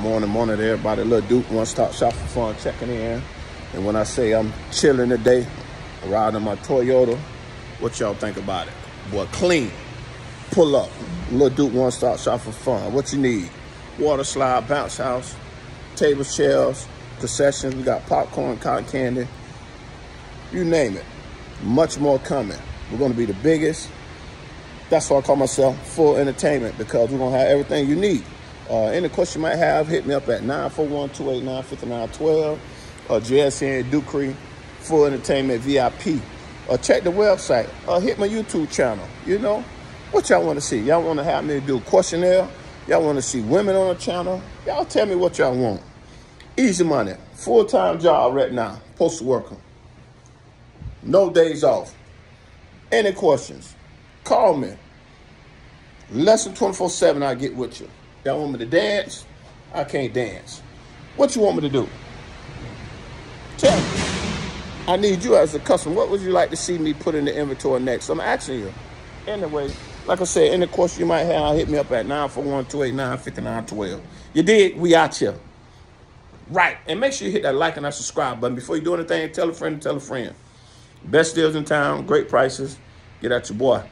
morning, morning to everybody. Little Duke, one stop shop for fun, checking in. And when I say I'm chilling today, riding my Toyota, what y'all think about it? Boy, clean. Pull up. Little Duke, one stop shop for fun. What you need? Water slide, bounce house, table chairs, concessions. We got popcorn, cotton candy, you name it. Much more coming. We're going to be the biggest. That's why I call myself Full Entertainment because we're going to have everything you need. Uh, any question you might have, hit me up at 941-289-5912 or JSN Ducree Full Entertainment VIP. Or uh, check the website or hit my YouTube channel. You know, what y'all want to see? Y'all want to have me do questionnaire? Y'all want to see women on the channel? Y'all tell me what y'all want. Easy money. Full-time job right now. Postal worker. No days off. Any questions? Call me. Less than 24-7, I'll get with you. Y'all want me to dance? I can't dance. What you want me to do? Tell me. I need you as a customer. What would you like to see me put in the inventory next? I'm asking you. Anyway, like I said, any question you might have, hit me up at 941-289-5912. You did? We out here. Right. And make sure you hit that like and that subscribe button. Before you do anything, tell a friend tell a friend. Best deals in town, great prices. Get at your boy.